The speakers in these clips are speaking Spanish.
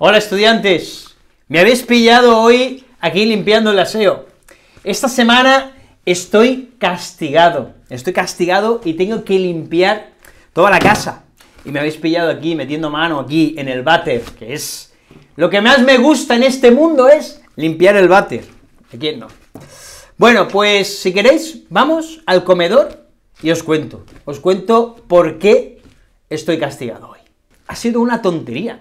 Hola estudiantes, me habéis pillado hoy aquí limpiando el aseo. Esta semana estoy castigado, estoy castigado y tengo que limpiar toda la casa. Y me habéis pillado aquí metiendo mano aquí en el váter, que es lo que más me gusta en este mundo es limpiar el váter. ¿De quién no? Bueno, pues si queréis, vamos al comedor y os cuento. Os cuento por qué estoy castigado hoy. Ha sido una tontería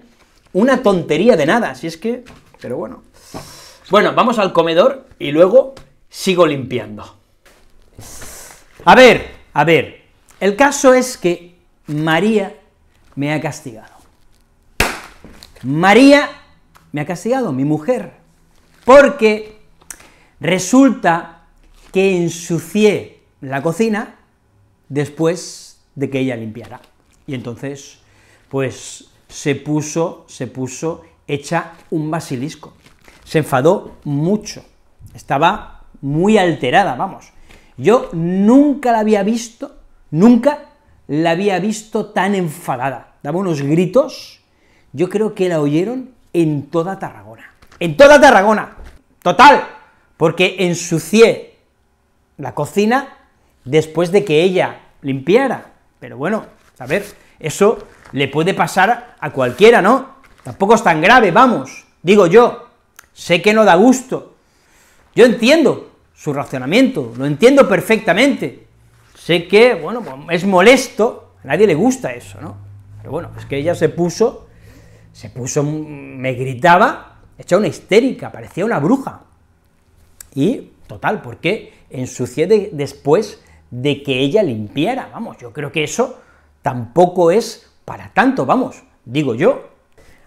una tontería de nada, si es que... pero bueno. Bueno, vamos al comedor y luego sigo limpiando. A ver, a ver, el caso es que María me ha castigado. María me ha castigado, mi mujer, porque resulta que ensucié la cocina después de que ella limpiara. Y entonces, pues se puso, se puso hecha un basilisco. Se enfadó mucho, estaba muy alterada, vamos. Yo nunca la había visto, nunca la había visto tan enfadada. Daba unos gritos, yo creo que la oyeron en toda Tarragona. En toda Tarragona, total, porque ensucié la cocina después de que ella limpiara. Pero bueno, a ver, eso le puede pasar a cualquiera, ¿no? Tampoco es tan grave, vamos, digo yo, sé que no da gusto, yo entiendo su racionamiento, lo entiendo perfectamente, sé que, bueno, es molesto, a nadie le gusta eso, ¿no? Pero bueno, es que ella se puso, se puso, me gritaba, hecha una histérica, parecía una bruja, y, total, ¿por qué ensucié después de que ella limpiara? Vamos, yo creo que eso tampoco es para tanto, vamos, digo yo.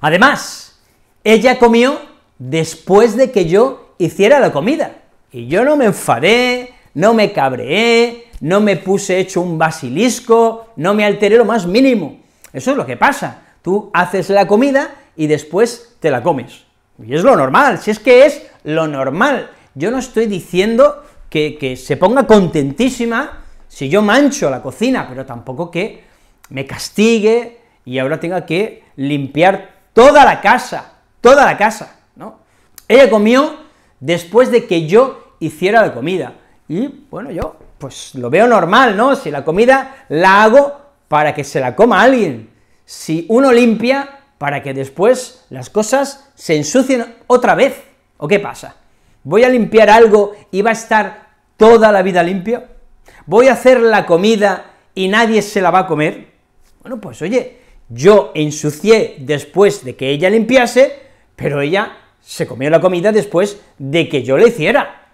Además, ella comió después de que yo hiciera la comida, y yo no me enfadé, no me cabreé, no me puse hecho un basilisco, no me alteré lo más mínimo. Eso es lo que pasa, tú haces la comida y después te la comes. Y es lo normal, si es que es lo normal. Yo no estoy diciendo que, que se ponga contentísima si yo mancho la cocina, pero tampoco que me castigue y ahora tenga que limpiar toda la casa, toda la casa, ¿no? Ella comió después de que yo hiciera la comida, y bueno, yo pues lo veo normal, ¿no? Si la comida la hago para que se la coma alguien, si uno limpia para que después las cosas se ensucien otra vez, ¿o qué pasa? ¿Voy a limpiar algo y va a estar toda la vida limpio? ¿Voy a hacer la comida y nadie se la va a comer? Bueno, pues oye, yo ensucié después de que ella limpiase, pero ella se comió la comida después de que yo le hiciera.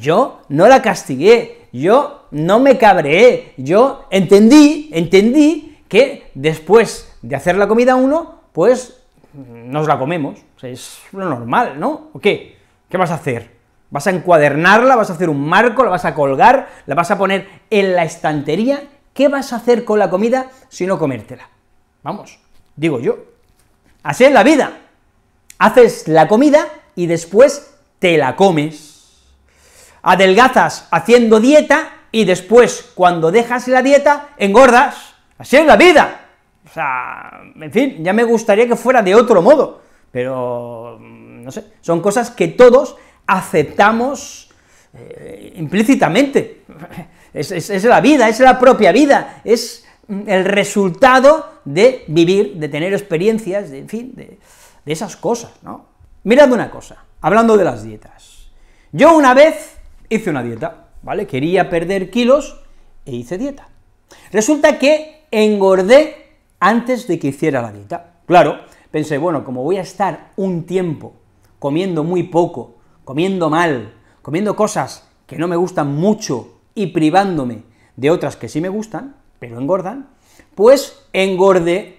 Yo no la castigué, yo no me cabreé, yo entendí, entendí que después de hacer la comida uno, pues nos la comemos, es lo normal, ¿no? ¿O qué? ¿Qué vas a hacer? ¿Vas a encuadernarla, vas a hacer un marco, la vas a colgar, la vas a poner en la estantería ¿qué vas a hacer con la comida si no comértela? Vamos, digo yo. Así es la vida. Haces la comida y después te la comes. Adelgazas haciendo dieta y después, cuando dejas la dieta, engordas. Así es la vida. O sea, en fin, ya me gustaría que fuera de otro modo, pero, no sé, son cosas que todos aceptamos eh, implícitamente es, la vida, es la propia vida, es el resultado de vivir, de tener experiencias, de, en fin, de, de esas cosas, ¿no? Mirad una cosa, hablando de las dietas. Yo una vez hice una dieta, ¿vale? Quería perder kilos e hice dieta. Resulta que engordé antes de que hiciera la dieta. Claro, pensé, bueno, como voy a estar un tiempo comiendo muy poco, comiendo mal, comiendo cosas que no me gustan mucho y privándome de otras que sí me gustan, pero engordan, pues engordé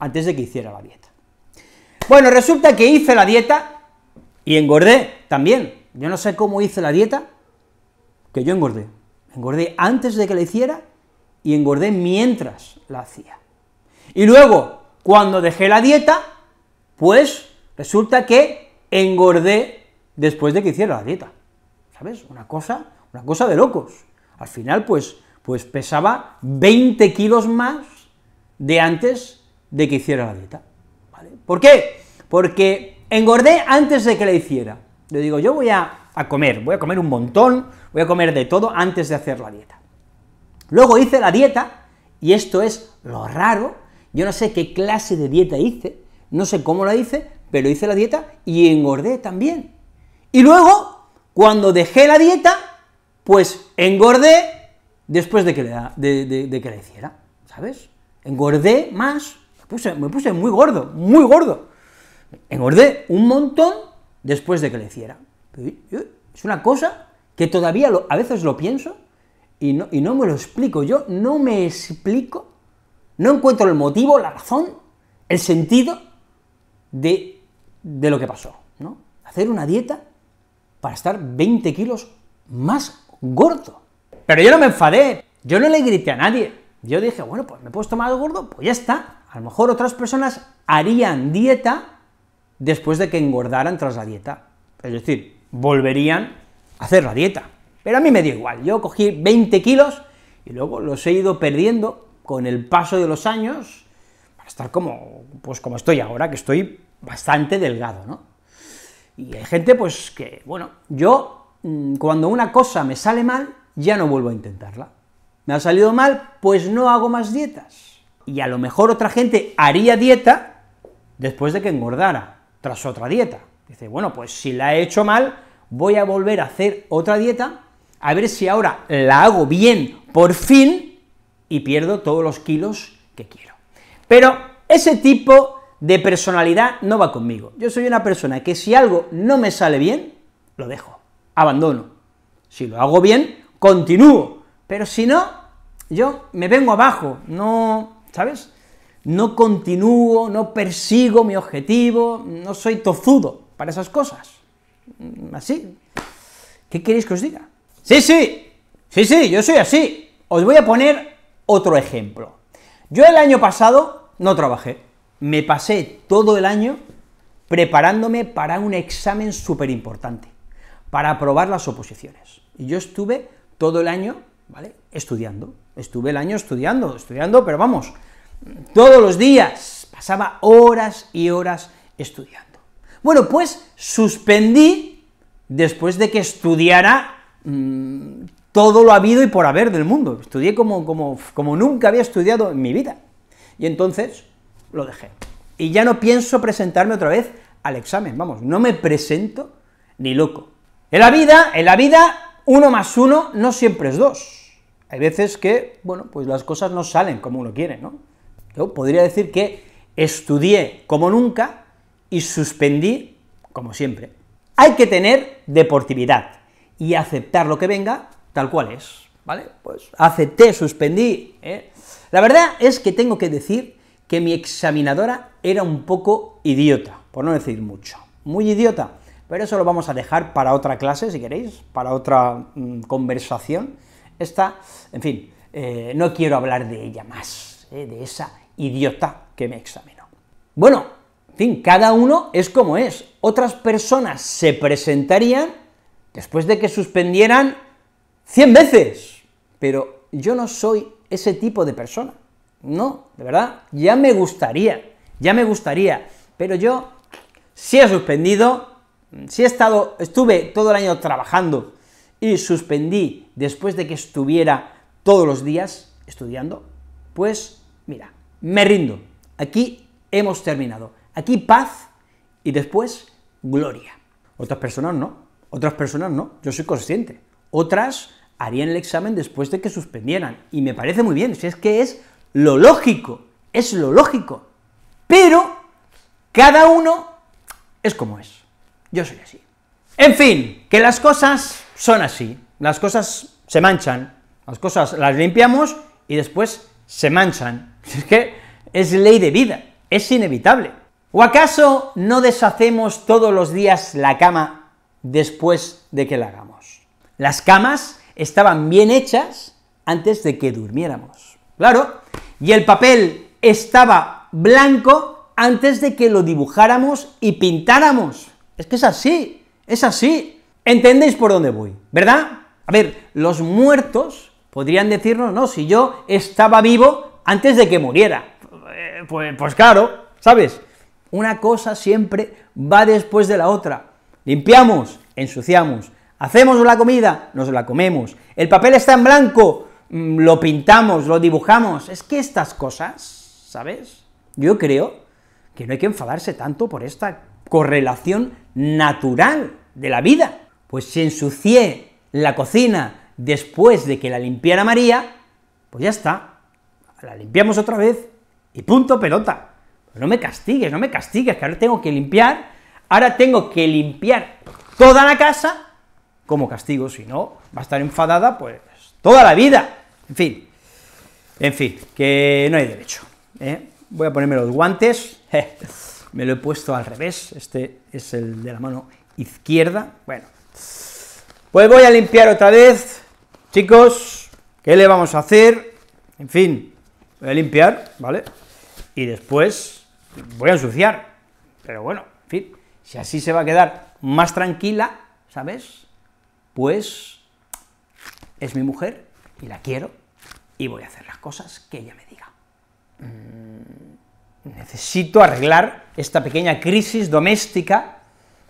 antes de que hiciera la dieta. Bueno, resulta que hice la dieta y engordé también. Yo no sé cómo hice la dieta, que yo engordé. Engordé antes de que la hiciera y engordé mientras la hacía. Y luego, cuando dejé la dieta, pues resulta que engordé después de que hiciera la dieta. ¿Sabes? Una cosa, una cosa de locos al final, pues, pues pesaba 20 kilos más de antes de que hiciera la dieta. ¿Por qué? porque engordé antes de que la hiciera. Yo digo, yo voy a, a comer, voy a comer un montón, voy a comer de todo antes de hacer la dieta. Luego hice la dieta, y esto es lo raro, yo no sé qué clase de dieta hice, no sé cómo la hice, pero hice la dieta y engordé también. Y luego, cuando dejé la dieta, pues engordé después de que, la, de, que la hiciera, ¿sabes? Engordé más, me puse, me puse muy gordo, muy gordo. Engordé un montón después de que la hiciera. Es una cosa que todavía a veces lo pienso y no, y no me lo explico. Yo no me explico, no encuentro el motivo, la razón, el sentido de, de lo que pasó, ¿no? Hacer una dieta para estar 20 kilos más gordo. Pero yo no me enfadé, yo no le grité a nadie. Yo dije, bueno, pues me he puesto más gordo, pues ya está. A lo mejor otras personas harían dieta después de que engordaran tras la dieta. Es decir, volverían a hacer la dieta. Pero a mí me dio igual, yo cogí 20 kilos y luego los he ido perdiendo con el paso de los años para estar como, pues como estoy ahora, que estoy bastante delgado, ¿no? Y hay gente, pues, que, bueno, yo, cuando una cosa me sale mal, ya no vuelvo a intentarla. Me ha salido mal, pues no hago más dietas. Y a lo mejor otra gente haría dieta después de que engordara, tras otra dieta. Dice, bueno, pues si la he hecho mal, voy a volver a hacer otra dieta, a ver si ahora la hago bien por fin y pierdo todos los kilos que quiero. Pero ese tipo de personalidad no va conmigo. Yo soy una persona que si algo no me sale bien, lo dejo, abandono. Si lo hago bien, continúo, pero si no, yo me vengo abajo, no, ¿sabes? No continúo, no persigo mi objetivo, no soy tozudo para esas cosas. Mm, así. ¿Qué queréis que os diga? Sí, sí, sí, sí, yo soy así. Os voy a poner otro ejemplo. Yo el año pasado no trabajé, me pasé todo el año preparándome para un examen súper importante, para aprobar las oposiciones. Y yo estuve todo el año, ¿vale?, estudiando. Estuve el año estudiando, estudiando, pero vamos, todos los días, pasaba horas y horas estudiando. Bueno, pues suspendí después de que estudiara mmm, todo lo habido y por haber del mundo. Estudié como, como, como nunca había estudiado en mi vida. Y entonces lo dejé. Y ya no pienso presentarme otra vez al examen, vamos, no me presento ni loco. En la vida, en la vida uno más uno no siempre es dos. Hay veces que, bueno, pues las cosas no salen como uno quiere, ¿no? Yo podría decir que estudié como nunca y suspendí como siempre. Hay que tener deportividad y aceptar lo que venga tal cual es, ¿vale? Pues acepté, suspendí, ¿eh? La verdad es que tengo que decir que mi examinadora era un poco idiota, por no decir mucho, muy idiota, pero eso lo vamos a dejar para otra clase, si queréis, para otra mm, conversación. Esta, en fin, eh, no quiero hablar de ella más, eh, de esa idiota que me examinó. Bueno, en fin, cada uno es como es. Otras personas se presentarían después de que suspendieran 100 veces, pero yo no soy ese tipo de persona. No, de verdad, ya me gustaría, ya me gustaría, pero yo, si he suspendido, si he estado, estuve todo el año trabajando y suspendí después de que estuviera todos los días estudiando, pues mira, me rindo. Aquí hemos terminado. Aquí paz y después gloria. Otras personas no, otras personas no, yo soy consciente. Otras harían el examen después de que suspendieran, y me parece muy bien, si es que es lo lógico, es lo lógico. Pero cada uno es como es. Yo soy así. En fin, que las cosas son así, las cosas se manchan, las cosas las limpiamos y después se manchan. Es que es ley de vida, es inevitable. ¿O acaso no deshacemos todos los días la cama después de que la hagamos? Las camas estaban bien hechas antes de que durmiéramos. Claro, y el papel estaba blanco antes de que lo dibujáramos y pintáramos. Es que es así, es así. ¿Entendéis por dónde voy? ¿Verdad? A ver, los muertos podrían decirnos, no, si yo estaba vivo antes de que muriera. Eh, pues, pues claro, ¿sabes? Una cosa siempre va después de la otra. Limpiamos, ensuciamos, hacemos la comida, nos la comemos, el papel está en blanco, mm, lo pintamos, lo dibujamos, es que estas cosas, ¿sabes? Yo creo que no hay que enfadarse tanto por esta correlación natural de la vida, pues si ensucié la cocina después de que la limpiara María, pues ya está, la limpiamos otra vez, y punto pelota. no me castigues, no me castigues, que ahora tengo que limpiar, ahora tengo que limpiar toda la casa como castigo, si no, va a estar enfadada, pues, toda la vida. En fin, en fin, que no hay derecho. ¿eh? Voy a ponerme los guantes, me lo he puesto al revés, este es el de la mano izquierda, bueno. Pues voy a limpiar otra vez, chicos, ¿qué le vamos a hacer? En fin, voy a limpiar, ¿vale? Y después voy a ensuciar, pero bueno, en fin, si así se va a quedar más tranquila, ¿sabes? Pues es mi mujer y la quiero y voy a hacer las cosas que ella me diga. Mm, necesito arreglar esta pequeña crisis doméstica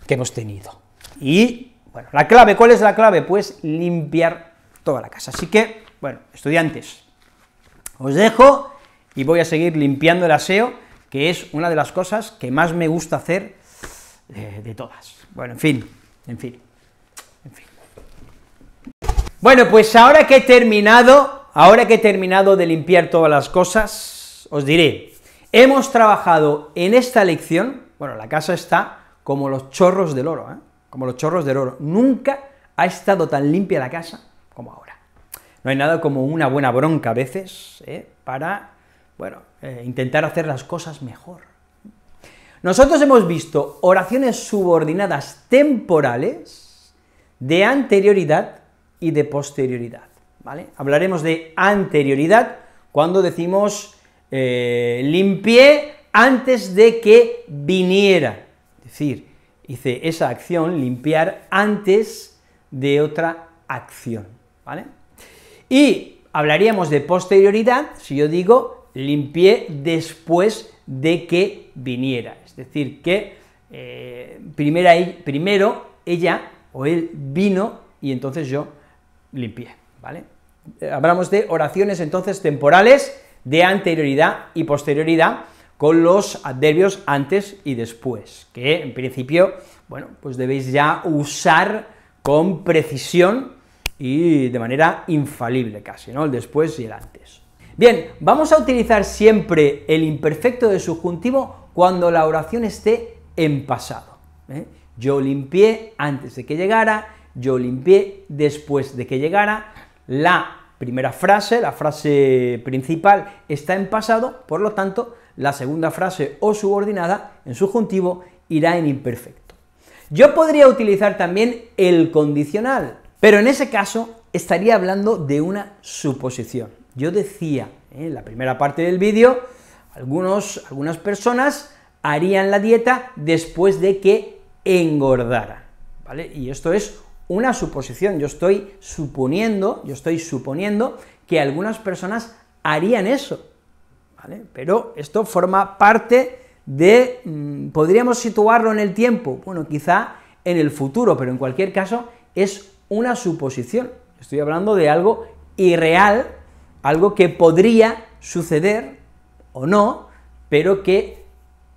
que hemos tenido. Y, bueno, la clave, ¿cuál es la clave? Pues limpiar toda la casa. Así que, bueno, estudiantes, os dejo y voy a seguir limpiando el aseo, que es una de las cosas que más me gusta hacer de, todas. Bueno, en fin, en fin, en fin. Bueno, pues ahora que he terminado, ahora que he terminado de limpiar todas las cosas, os diré, hemos trabajado en esta lección, bueno, la casa está como los chorros del oro, ¿eh? como los chorros del oro, nunca ha estado tan limpia la casa como ahora. No hay nada como una buena bronca a veces, ¿eh? para, bueno, eh, intentar hacer las cosas mejor. Nosotros hemos visto oraciones subordinadas temporales de anterioridad y de posterioridad, ¿vale? Hablaremos de anterioridad cuando decimos eh, limpié antes de que viniera, es decir, hice esa acción, limpiar, antes de otra acción, ¿vale? Y hablaríamos de posterioridad si yo digo limpié después de que viniera, es decir, que eh, primero ella o él vino y entonces yo limpié, ¿vale? Eh, hablamos de oraciones entonces temporales de anterioridad y posterioridad con los adverbios antes y después, que en principio, bueno, pues debéis ya usar con precisión y de manera infalible casi, ¿no? El después y el antes. Bien, vamos a utilizar siempre el imperfecto de subjuntivo cuando la oración esté en pasado. ¿eh? Yo limpié antes de que llegara, yo limpié después de que llegara, la primera frase, la frase principal, está en pasado, por lo tanto, la segunda frase o subordinada en subjuntivo irá en imperfecto. Yo podría utilizar también el condicional, pero en ese caso estaría hablando de una suposición. Yo decía ¿eh? en la primera parte del vídeo, algunos, algunas personas harían la dieta después de que engordaran, ¿vale? Y esto es una suposición, yo estoy suponiendo, yo estoy suponiendo que algunas personas harían eso, ¿vale? Pero esto forma parte de, mm, podríamos situarlo en el tiempo, bueno, quizá en el futuro, pero en cualquier caso es una suposición, estoy hablando de algo irreal, algo que podría suceder o no, pero que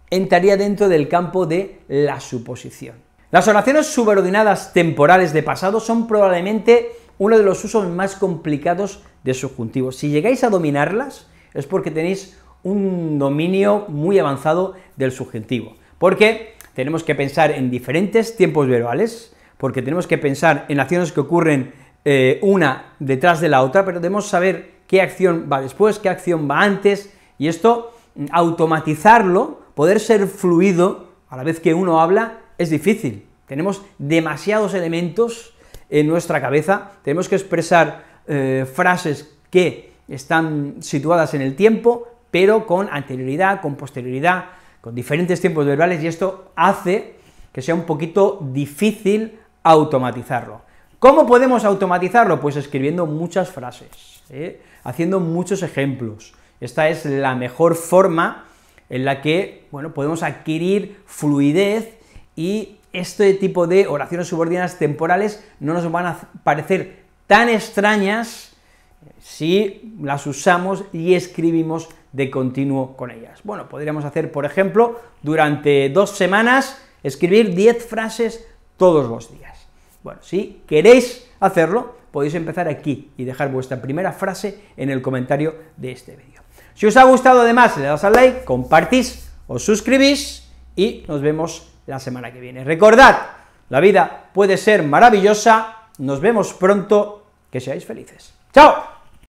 entraría dentro del campo de la suposición. Las oraciones subordinadas temporales de pasado son probablemente uno de los usos más complicados de subjuntivos. Si llegáis a dominarlas, es porque tenéis un dominio muy avanzado del subjuntivo, porque tenemos que pensar en diferentes tiempos verbales, porque tenemos que pensar en acciones que ocurren eh, una detrás de la otra, pero debemos saber qué acción va después, qué acción va antes, y esto, mm, automatizarlo, poder ser fluido a la vez que uno habla, es difícil. Tenemos demasiados elementos en nuestra cabeza, tenemos que expresar eh, frases que están situadas en el tiempo, pero con anterioridad, con posterioridad, con diferentes tiempos verbales, y esto hace que sea un poquito difícil automatizarlo. ¿Cómo podemos automatizarlo? Pues escribiendo muchas frases, ¿eh? haciendo muchos ejemplos. Esta es la mejor forma en la que, bueno, podemos adquirir fluidez y este tipo de oraciones subordinadas temporales no nos van a parecer tan extrañas si las usamos y escribimos de continuo con ellas. Bueno, podríamos hacer, por ejemplo, durante dos semanas, escribir 10 frases todos los días. Bueno, si queréis hacerlo, podéis empezar aquí y dejar vuestra primera frase en el comentario de este vídeo. Si os ha gustado además, le das al like, compartís, os suscribís y nos vemos la semana que viene. Recordad, la vida puede ser maravillosa, nos vemos pronto, que seáis felices. ¡Chao!